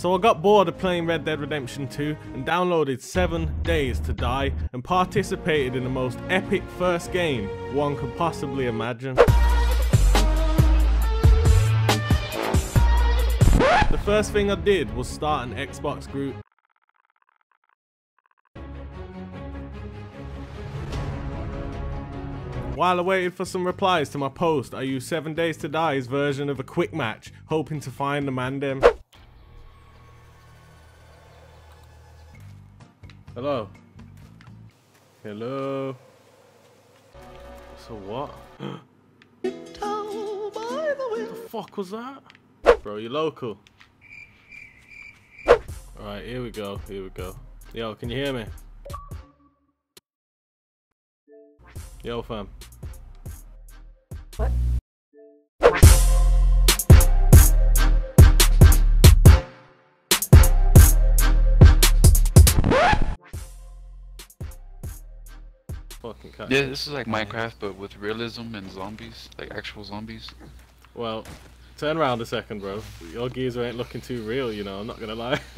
So I got bored of playing Red Dead Redemption 2 and downloaded 7 Days to Die and participated in the most epic first game one could possibly imagine. The first thing I did was start an Xbox group. While I waited for some replies to my post, I used 7 Days to Die's version of a quick match, hoping to find the mandem. Hello. Hello. So what? what the fuck was that? Bro, you local? Alright, here we go, here we go. Yo, can you hear me? Yo, fam. Fucking cat. Yeah, this is like Minecraft, but with realism and zombies, like actual zombies. Well, turn around a second, bro. Your geezer ain't looking too real, you know. I'm not gonna lie.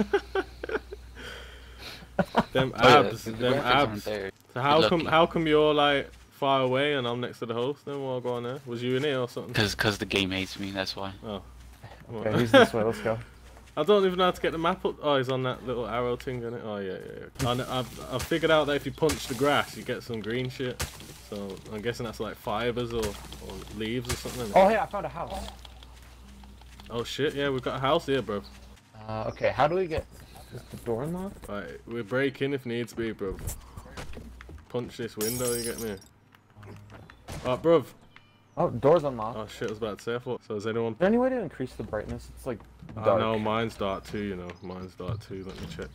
them Oh, yeah, abs, the them abs. So how You're come how come you're like far away and I'm next to the host? Then we'll go on there. Was you in here or something? Cause, cause the game hates me. That's why. Oh. Okay, he's this way. Let's go. I don't even know how to get the map up. Oh, he's on that little arrow thing in it. Oh yeah, yeah. yeah. I've, I've figured out that if you punch the grass, you get some green shit. So I'm guessing that's like fibers or, or leaves or something. Oh, hey, I found a house. Oh shit, yeah, we've got a house here, bro. Uh, okay, how do we get? Is the door unlocked? Right, we're breaking if needs be, bro. Punch this window, you get me? Oh, bruv. Oh, door's unlocked. Oh shit, I was about to say, I thought. So is anyone... Is there any way to increase the brightness? It's like I dark. know, mine's dark too, you know. Mine's dark too, let me check.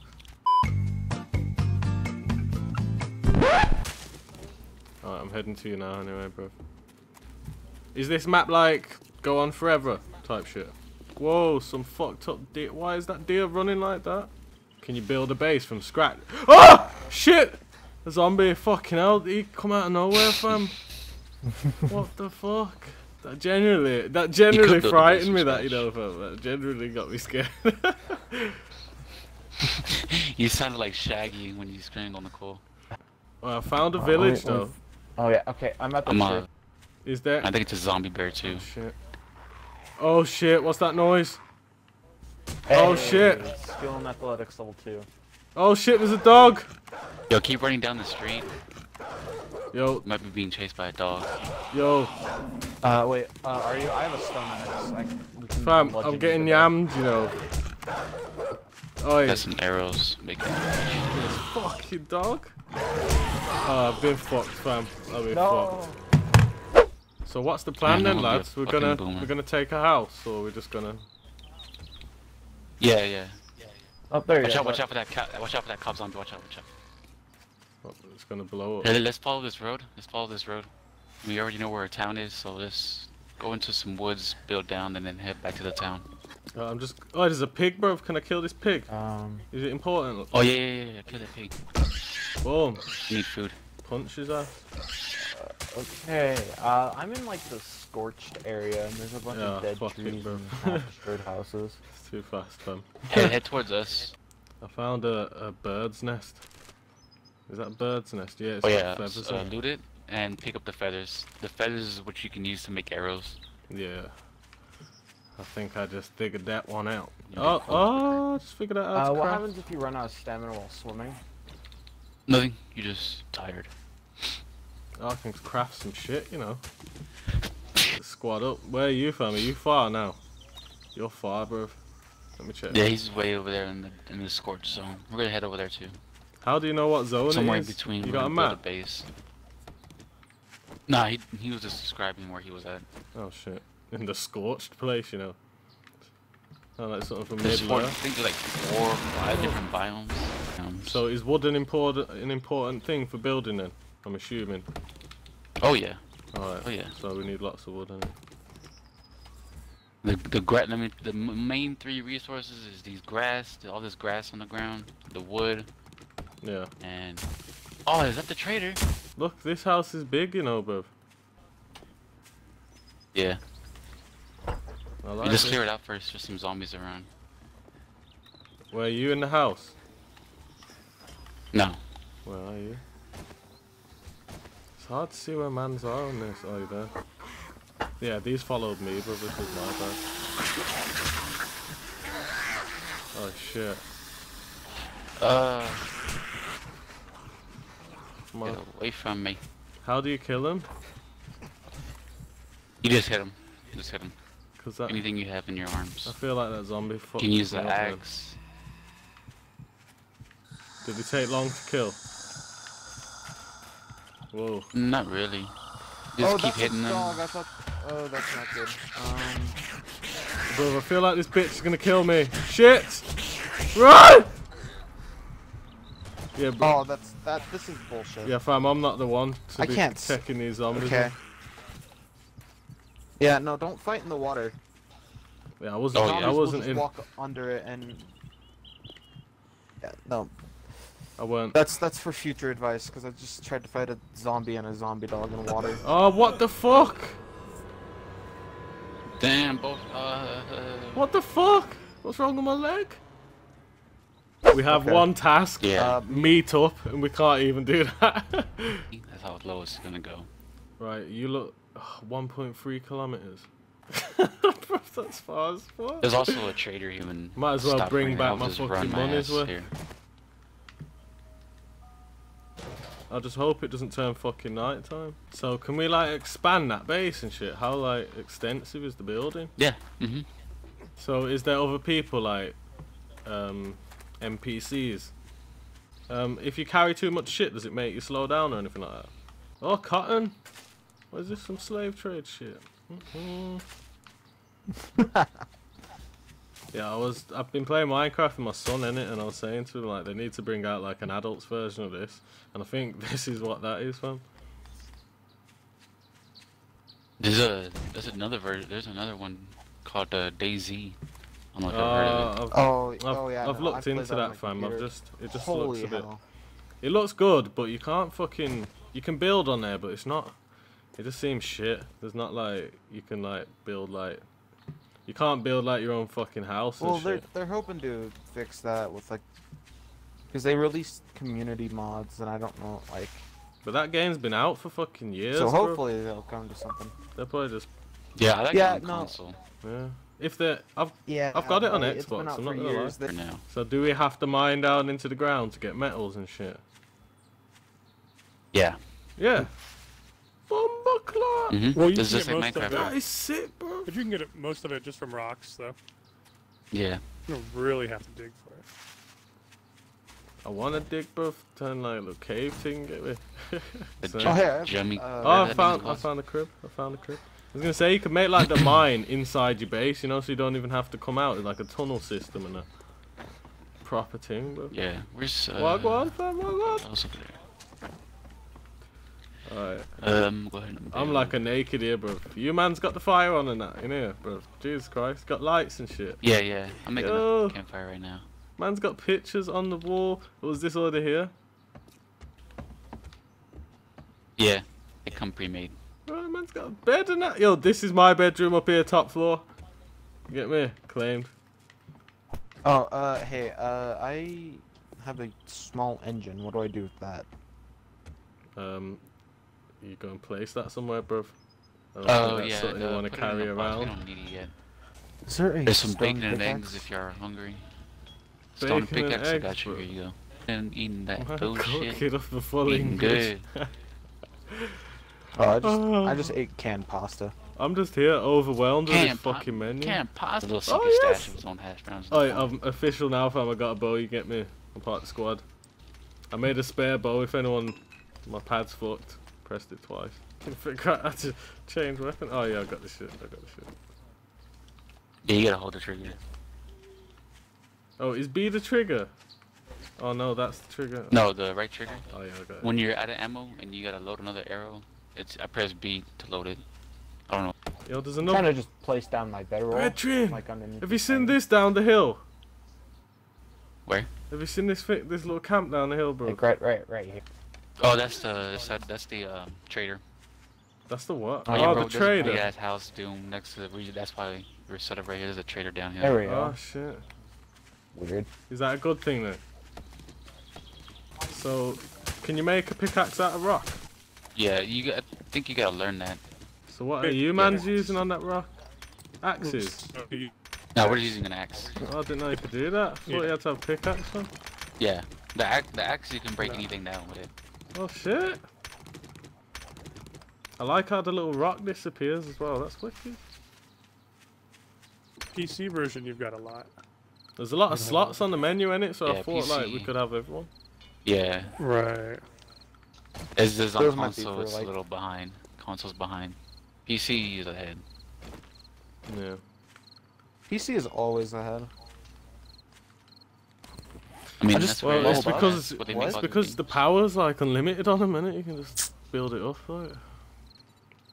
Alright, I'm heading to you now anyway, bro. Is this map like, go on forever type shit? Whoa, some fucked up deer. Why is that deer running like that? Can you build a base from scratch? Oh! Shit! A zombie, fucking hell, he come out of nowhere, fam. what the fuck? That genuinely, that genuinely build a base frightened me, that, you know, fam. That genuinely got me scared. you sounded like Shaggy when you screamed on the call. well, I found a village, wait, though. Oh yeah. Okay, I'm at the I'm uh, Is there... I think it's a zombie bear too. Oh, shit. Oh, shit, what's that noise? Hey, oh, shit. Skill and athletics level two. Oh, shit, there's a dog! Yo, keep running down the street. Yo, might be being chased by a dog. yo, Uh, wait. Uh, are you? I have a stone axe. I, can- we fam, I'm getting you to death. yammed, you know. Oh, yeah. Got some arrows. Making. Fucking dog. Oh, I've been fucked, fam. I've been No. fucked. So what's the plan Yeah, then, no, I'll be a lads? We're gonna boomer. we're gonna take a house, or we're just gonna. Yeah, yeah. Oh, there Watch go. out! Watch out for that cat! Watch out for that cop zombie! Watch out! Watch out! oh, It's gonna blow up. Hey, let's follow this road. Let's follow this road. We already know where a town is, so let's go into some woods, build down, and then head back to the town. Uh, I'm just. Oh, there's a pig, bro. Can I kill this pig? Um. Is it important? Oh yeah, yeah, yeah! yeah. Kill the pig. Boom. We need food. Punch his ass. Okay. Uh, I'm in like the scorched area, and there's a bunch Yeah, of dead fuck it, trees bro. and half-destroyed houses. It's too fast, fam. Head, head towards us. I found a, a bird's nest. Is that a bird's nest? Yeah, it's Oh got yeah, feathers uh, loot it and pick up the feathers. The feathers is what you can use to make arrows. Yeah. I think I just figured that one out. You Oh, oh, just figured that out Uh, what craft. happens if you run out of stamina while swimming? Nothing. You're just tired. I can craft some shit, you know. Squad up. Where are you, fam? Are you far now? You're far, bro. Let me check. Yeah, he's way over there in the in the scorch zone. We're gonna head over there too. How do you know what zone Somewhere it in between. You got a map? base. Nah, he he was just describing where he was at. Oh shit. In the scorched place, you know. Sound like something from There's four, I think there's like four, or five different biomes. Um, So is wood an important an important thing for building then? I'm assuming. oh yeah, Alright. oh yeah. So we need lots of wood in it. The the gra- let me, the main three resources is these grass, all this grass on the ground, the wood, Yeah. and oh, is that the trader? Look, this house is big, you know, bro. Yeah. I like just it. clear it out first. There's some zombies around. Where are you in the house? No. Where are you? It's hard to see where mans are on this. either. Yeah, these followed me, but this was my bad. Oh shit. Uh, Come get away from me. How do you kill him? You just hit him. You just hit him. Cause that Anything you have in your arms. I feel like that zombie You can use the me up then. axe. Did he take long to kill? Whoa. Not really. Just oh, keep hitting a them. thought. Oh, that's not good. Um. Bro, I feel like this bitch is gonna kill me. Shit! Run! Yeah, bro. Oh, that's that. This is bullshit. Yeah, fam, I'm not the one to I be can't s- taking these zombies. Okay. Yeah, no, don't fight in the water. Yeah, I wasn't. Oh, yeah. I wasn't just in. walk under it and. Yeah, no, I weren't. that's that's for future advice because I just tried to fight a zombie and a zombie dog in water. Oh, what the fuck? Damn, both. Uh, What the fuck? What's wrong with my leg? We have Okay. one task. Yeah. Uh, Meet up, and we can't even do that. That's how low it's gonna go. right, you look. 1.3 kilometers. Bro, That's far as fuck. There's also a trader human. Might as well bring back now, my fucking run money's worth. here. I just hope it doesn't turn fucking night time. So can we like expand that base and shit? How like extensive is the building? Yeah. Mhm. So is there other people like um NPCs? Um if you carry too much shit, does it make you slow down or anything like that? Oh cotton! What is this some slave trade shit? Mhm. yeah, I was I've been playing Minecraft with my son in it and I was saying to him like they need to bring out like an adults version of this and I think this is what that is fam. There's a there's another version. There's another one called uh, DayZ. I don't know if you've heard of it. Uh, I've, Oh, I've, oh yeah. I've no, looked I played into that my fam. I've just it just Holy looks a bit. It looks good, but you can't fucking. You can build on there, but it's not. It just seems shit. There's not like you can like build like. You can't build like your own fucking house and Well, they're shit. they're hoping to fix that with like, because they released community mods, and I don't know like. But that game's been out for fucking years. so bro. hopefully they'll come to something. they're probably just Yeah, I like Yeah, it no. console yeah. If they, I've Yeah, I've got it on it's Xbox, been out I'm not gonna lie. years. for They- now. so do we have to mine down into the ground to get metals and shit? Yeah. Yeah. Bomba clock. Mhm. Well, you This is can just get like most of Minecraft. it. That is sick, bro. But you can get it, most of it just from rocks, though. Yeah. You don't really have to dig for it. I want to dig, bro. Turn like a little cave thing. Get me. So- Oh, yeah, Jemmy. uh, Oh, I found, I found a crib. I found a crib. I was gonna say you could make like the mine inside your base, you know, so you don't even have to come out. It's like a tunnel system and a proper thing, But... Yeah. Where's uh? Wagwan, fam, wagwan. what else over there? Alright, Um, go ahead. And I'm like a naked here, bro. You man's got the fire on and that in here, bro. Jesus Christ, got lights and shit. Yeah, yeah. I'm making Yo. a campfire right now. Man's got pictures on the wall. Was this order here? Yeah. They come pre-made. Bro, man's got a bed and that. Yo, this is my bedroom up here, top floor. Get me? Claimed. Oh, uh, hey, uh, I have a small engine. What do I do with that? Um, you go and place that somewhere, bro. I don't Oh think that's yeah. something you uh, want to put it in carry a. We around. don't need it yet. Is there a There's some bacon and eggs if you're hungry. Stone Bacon and pickaxe, I eggs, got you. bro. Here you go. And eating that Man, food cook shit. it up for full Eating English. Oh, I just I Oh. just ate canned pasta. I'm just here overwhelmed with this fucking menu. Can't pasta. A little Oh, secret yes. stash of his own hash browns. Oh, yeah, I'm official now, fam. I got a bow. You get me? I'm part of the squad. I made a spare bow. If anyone, my pad's fucked. Pressed it twice. Can figure out how to change weapon. Oh yeah, I got the shit. I got the shit. Yeah, you gotta hold the trigger. Oh, is B the trigger? Oh no, that's the trigger. No, the right trigger. Oh yeah, I got it. When you're out of ammo and you gotta load another arrow, it's I press B to load it. I don't know. Yo, there's another. I'm trying to just place down my bedroll. Adrian, Like underneath. have you seen this down the hill? Where? Have you seen this this little camp down the hill, bro? Like right, right, right here. Oh, that's the that's, that- that's the um, trader. That's the what? Oh, Oh, yeah, the bro, there's a trader. Big ass house doom next to the. we- That's why we're set up right here. There's a trader down here. There we Oh shit. Weird. Is that a good thing then? So, can you make a pickaxe out of rock? Yeah, you got, I think you gotta learn that. So what are you mans pickaxe. using on that rock? Axes. So No, we're using an axe. Oh, I didn't know you could do that. I thought Yeah. you had to have a pickaxe on. Yeah, the axe, the axe you can break No. anything down with it. Oh shit. I like how the little rock disappears as well. That's wicked. PC version, you've got a lot. There's a lot of slots on the menu in it, so I Yeah, thought like we could have everyone. Yeah, Right. it's just on Those might be console, it's like- a little behind. Console's behind. PC is ahead. Yeah. PC is always ahead. I mean, I just- that's Well, it's because what they it's all because the power's like unlimited on them, innit? You can just build it up like.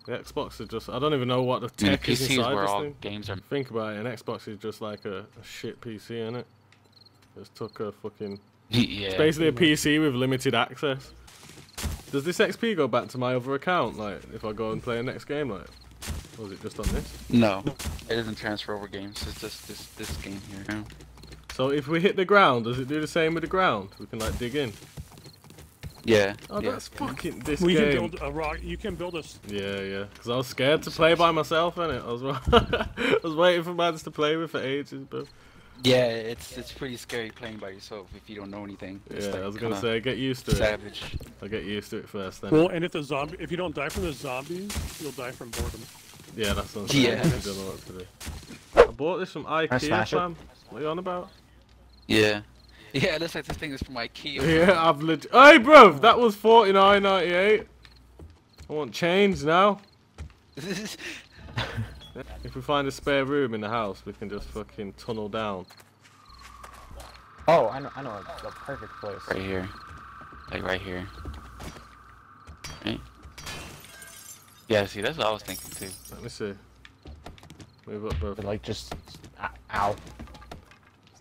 The Xbox is just I don't even know what the I mean, the tech is PC is inside where this all thing. games are. Think about it, an Xbox is just like a, a shit PC, isn't it? Just took a fucking yeah. It's basically a PC with limited access. Does this XP go back to my other account, like, if I go and play a next game, like? Or is it just on this? No, it doesn't transfer over games. It's just this this game here. So if we hit the ground, does it do the same with the ground? We can, like, dig in. Yeah. Oh, yeah. that's fucking this We can build a rock. You can build a. s- Yeah, yeah. Because I was scared to play by myself, innit? I was, I was waiting for mans to play with for ages, but... Yeah, it's it's pretty scary playing by yourself if you don't know anything. It's Yeah, like I was gonna kinda say, get used to it. savage. I'll get used to it first, then. Well, and if the zombie, if you don't die from the zombies, you'll die from boredom. Yeah, that's what I'm saying. Yeah. I don't know what to do. I bought this from Ikea, smash fam. What are you on about? Yeah. Yeah, it looks like this thing is from IKEA. Yeah, I've legit. Hey, bro, that was forty nine ninety eight. I want change now. If we find a spare room in the house, we can just fucking tunnel down. Oh, I know, I know, the perfect place. right here. Like right here. Right? Yeah, see, that's what I was thinking too. Let me see. Move up, bro. Like just, ow.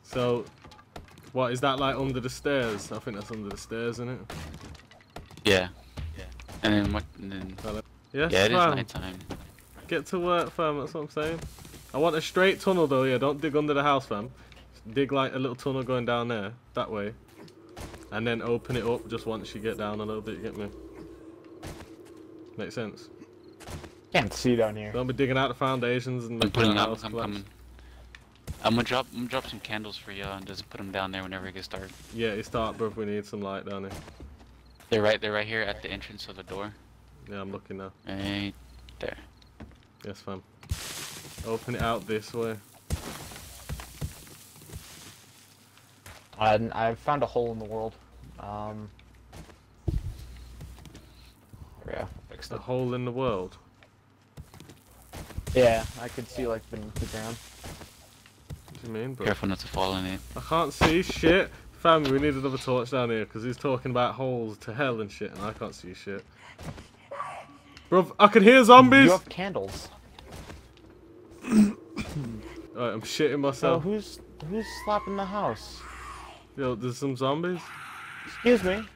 So, what is that like under the stairs? I think that's under the stairs, isn't it? Yeah. Yeah. And then what? And then, Yes, yeah, it is fam. nighttime. Get to work, fam. That's what I'm saying. I want a straight tunnel though. Yeah, don't dig under the house, fam. Dig like a little tunnel going down there, that way, and then open it up just once you get down a little bit. You get me? Makes sense. Can't see down here. Don't be digging out the foundations and I'm putting the up. house I'm coming. I'm gonna drop. I'm gonna drop some candles for y'all and just put them down there whenever it gets dark. Yeah, it's dark, bro. We need some light down there. They're right. They're right here at the entrance of the door. Yeah, I'm looking now. Right there. Yes, fam. Open it out this way. I, I found a hole in the world. Um. There we go. Fixed A it. hole in the world. Yeah, I could see like beneath the ground. What do you mean, bro? Careful not to fall in it. I can't see shit. Fam, we need another torch down here because he's talking about holes to hell and shit, and I can't see shit. Bro, I can hear zombies. You have candles. Alright, I'm shitting So myself. who's who's slapping the house? Yo, there's some zombies. Excuse me. Once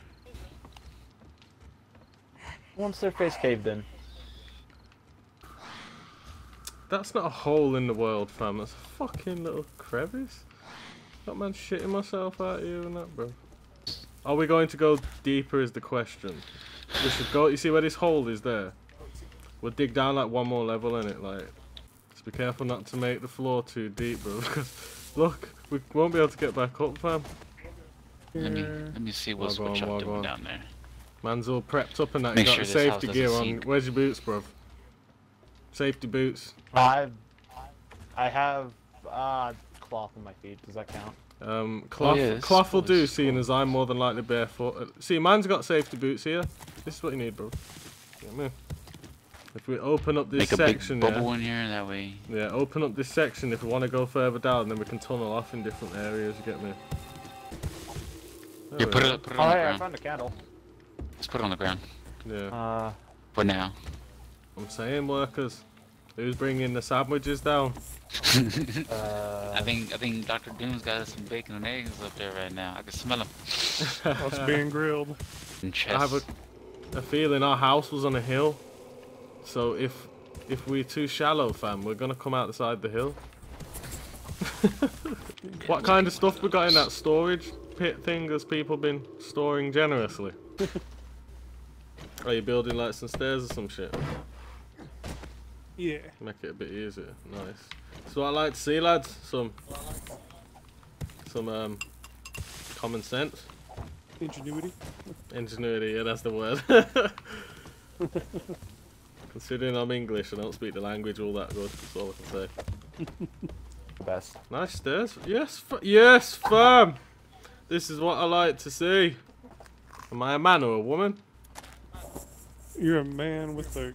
wants their face caved in? That's not a hole in the world, fam. That's a fucking little crevice. That man shitting myself out here and that, bro. Are we going to go deeper? Is the question. We should go. You see where this hole is there? We'll dig down like one more level in it, like. Just be careful not to make the floor too deep, bro. Because look, we won't be able to get back up, fam. Let me let me see what's Well, what on, y'all doing on. down there. Man's all prepped up and that. Make He's got sure the safety gear on. sink. Where's your boots, bro? Safety boots. I I have uh cloth on my feet. Does that count? Um, cloth, yeah, this cloth will is do, cool. seeing as I'm more than likely barefoot. Uh, See, mine's got safety boots here. This is what you need, bro. Get me. If we open up this Make a big section, bubble yeah, in here. That way. yeah, open up this section if we want to go further down, then we can tunnel off in different areas. You get me? There Here, we put it put it Oh on the hey, I ground. found a candle. Let's put it on the ground Yeah, Uh, for now. I'm saying, workers. Who's bringing the sandwiches down? uh. I think I think Dr. Doom's got some bacon and eggs up there right now. I can smell them. Us being grilled. And I have a, a feeling our house was on a hill, so if if we're too shallow, fam, we're gonna come out the side of the hill. What kind of stuff we got in that storage pit thing has people been storing generously? Are you building like some stairs or some shit? Yeah. Make it a bit easier. Nice. So what I like to see lads, some some um common sense. Ingenuity. Ingenuity, yeah that's the word. Considering I'm English, and I don't speak the language all that good, that's all I can say. Best. Nice stairs. Yes, f yes, fam. This is what I like to see. Am I a man or a woman? You're a man with a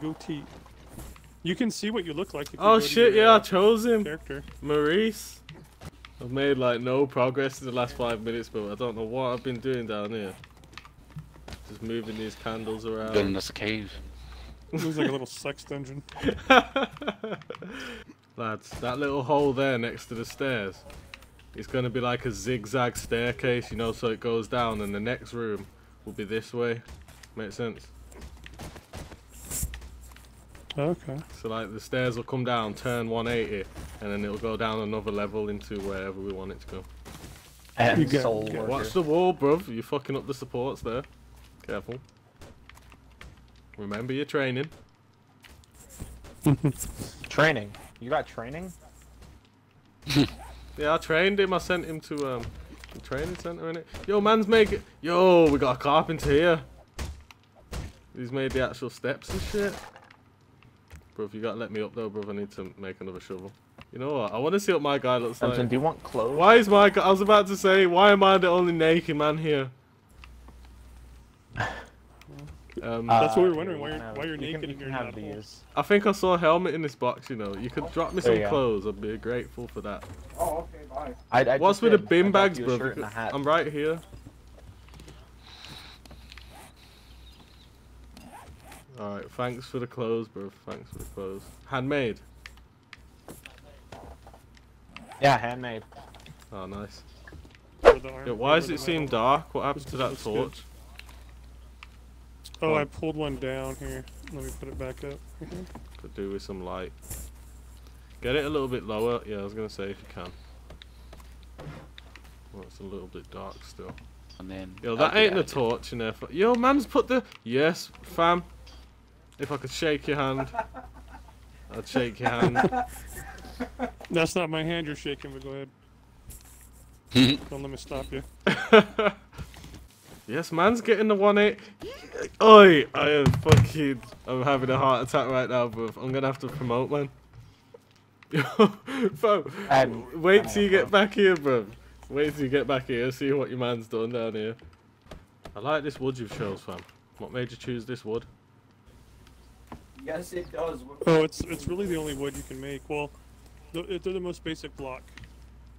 goatee. You can see what you look like if Oh go shit, your, yeah, I uh, chose him. character. Maurice. I've made like no progress in the last five minutes, but I don't know what I've been doing down here. Just moving these candles Building around. us a cave. It was like a little sex dungeon. Lads, that little hole there next to the stairs is going to be like a zigzag staircase, you know, so it goes down and the next room will be this way. Makes sense? Okay. So like the stairs will come down, turn 180, and then it'll go down another level into wherever we want it to go. You get- soul get- Watch the wall, bruv. You're fucking up the supports there. Careful. Remember your training. Training. You got training? Yeah, I trained him. I sent him to um, the training center in it. Yo, man's making. Yo, we got a carpenter here. He's made the actual steps and shit. Bruv, you gotta let me up though, bruv. I need to make another shovel. You know what? I want to see what my guy looks Samson, like. do you want clothes? Why is my guy? I was about to say, why am I the only naked man here? Um, Uh, That's what we were wondering, why you're- why you're you can- naked you and can you're have not these. I think I saw a helmet in this box, you know. You could drop me some clothes. I'd be grateful for that. Oh, okay, bye. I, I What's with the did. I bin got bags, bro? shirt and a hat. I'm right here. Alright, thanks for the clothes, bro. Thanks for the clothes. Handmade. Yeah, handmade. Oh, nice. Arm- Yeah, why does it seem dark? What happened Just to 'cause it that looks good. torch? Oh, Oh. I pulled one down here. Let me put it back up. Could do with some light. Get it a little bit lower. Yeah, I was gonna say if you can. Well, it's a little bit dark still. And then. Yo, that ain't the torch in there. For... Yo, man's put the. Yes, fam. If I could shake your hand, I'd shake your hand. That's not my hand you're shaking, but go ahead. Don't let me stop you. yes, man's getting the one eight. Oi, I am fucking. I'm having a heart attack right now, bro. I'm gonna have to promote, man. Yo, fam. And- Wait till you get back here, bro. Wait till you get back here. See what your man's done down here. I like this wood you've chose, fam. What made you choose this wood? Yes, it does. Oh, it's it's really the only wood you can make. Well, the- they're the most basic block.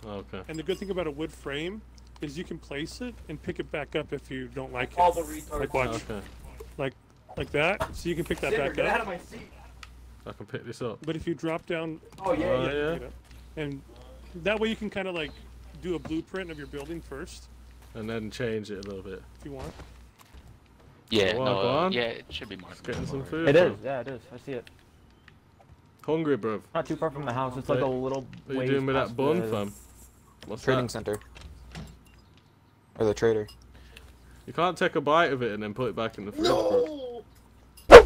Oh, okay. And the good thing about a wood frame is you can place it and pick it back up if you don't like All it. the retards. Like watch, Okay. like like that. So you can pick that Xander, back get out of up. my seat. I can pick this up. But if you drop down, Oh yeah, Oh, yeah. yeah. pick it up. and that way you can kind of like do a blueprint of your building first And then change it a little bit. if you want. Yeah, Go on, no, go uh, on. yeah, it should be marked. Getting some food. It bro. is. Yeah, it is. I see it. Hungry, bro. Not too far from the house. It's like a little. What are you doing with that bun, the fam? What's Trading that? center. Or the trader. You can't take a bite of it and then put it back in the fridge, bro.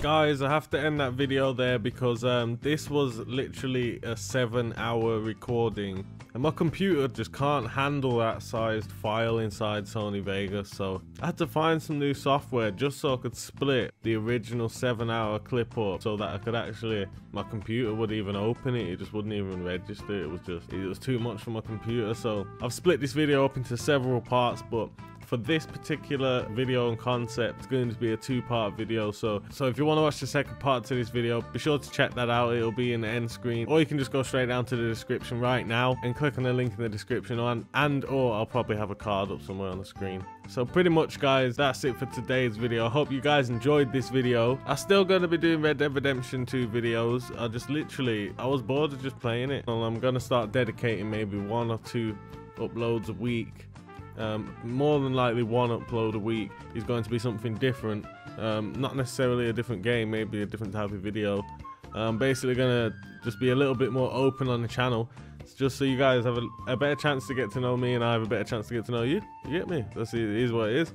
Guys, I have to end that video there because um, this was literally a seven hour recording. And my computer just can't handle that sized file inside Sony Vegas. So I had to find some new software just so I could split the original seven hour clip up so that I could actually, my computer would even open it. It just wouldn't even register. It was just, it was too much for my computer. So I've split this video up into several parts, but for this particular video and concept it's going to be a two-part video so so if you want to watch the second part to this video be sure to check that out it'll be in the end screen or you can just go straight down to the description right now and click on the link in the description and and or i'll probably have a card up somewhere on the screen. So pretty much guys that's it for today's video. I hope you guys enjoyed this video. I'm still going to be doing red dead redemption 2 videos. I just literally i was bored of just playing it. And i'm going to start dedicating maybe one or two uploads a week um, more than likely one upload a week is going to be something different um, not necessarily a different game maybe a different type of video um, basically gonna just be a little bit more open on the channel just so you guys have a, a better chance to get to know me and I have a better chance to get to know you. You get me? That's it is what it is.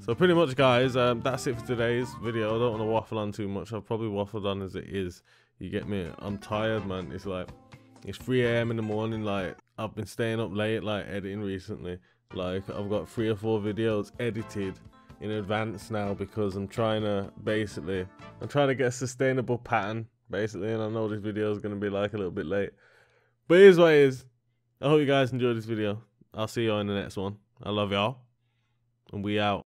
So pretty much, guys, um, that's it for today's video. I don't want to waffle on too much. I've probably waffled on as it is. You get me? I'm tired, man. It's like it's 3 a.m. in the morning. Like I've been staying up late, like editing recently. Like I've got three or four videos edited in advance now because I'm trying to basically I'm trying to get a sustainable pattern basically, and I know this video is gonna be like a little bit late. But here's what it is. I hope you guys enjoyed this video. I'll see you all in the next one. I love y'all. And we out.